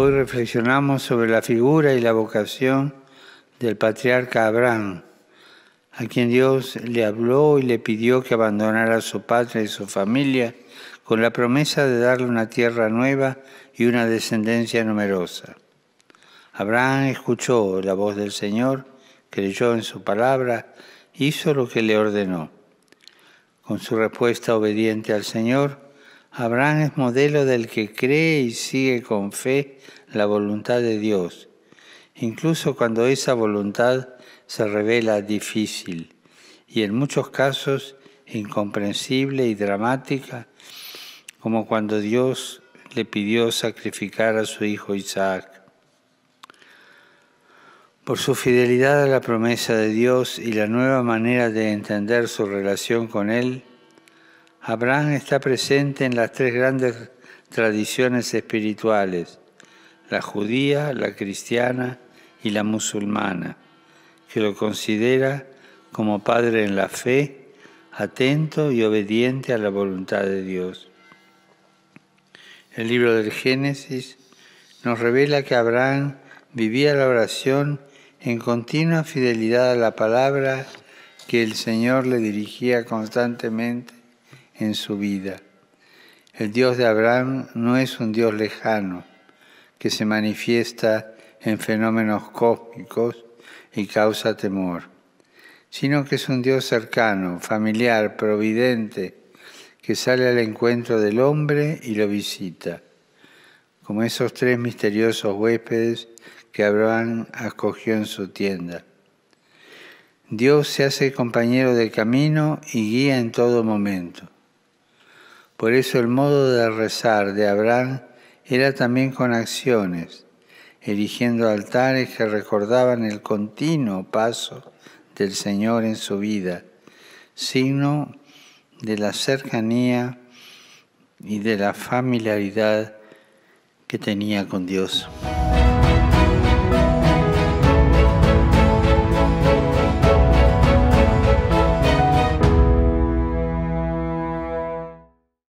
Hoy reflexionamos sobre la figura y la vocación del patriarca Abraham, a quien Dios le habló y le pidió que abandonara su patria y su familia con la promesa de darle una tierra nueva y una descendencia numerosa. Abraham escuchó la voz del Señor, creyó en su palabra, hizo lo que le ordenó. Con su respuesta obediente al Señor, Abraham es modelo del que cree y sigue con fe la voluntad de Dios, incluso cuando esa voluntad se revela difícil y en muchos casos incomprensible y dramática, como cuando Dios le pidió sacrificar a su hijo Isaac. Por su fidelidad a la promesa de Dios y la nueva manera de entender su relación con Él, Abraham está presente en las tres grandes tradiciones espirituales, la judía, la cristiana y la musulmana, que lo considera como padre en la fe, atento y obediente a la voluntad de Dios. El libro del Génesis nos revela que Abraham vivía la oración en continua fidelidad a la palabra que el Señor le dirigía constantemente en su vida. El Dios de Abraham no es un Dios lejano que se manifiesta en fenómenos cósmicos y causa temor, sino que es un Dios cercano, familiar, providente, que sale al encuentro del hombre y lo visita, como esos tres misteriosos huéspedes que Abraham acogió en su tienda. Dios se hace compañero de camino y guía en todo momento. Por eso el modo de rezar de Abraham era también con acciones, erigiendo altares que recordaban el continuo paso del Señor en su vida, signo de la cercanía y de la familiaridad que tenía con Dios.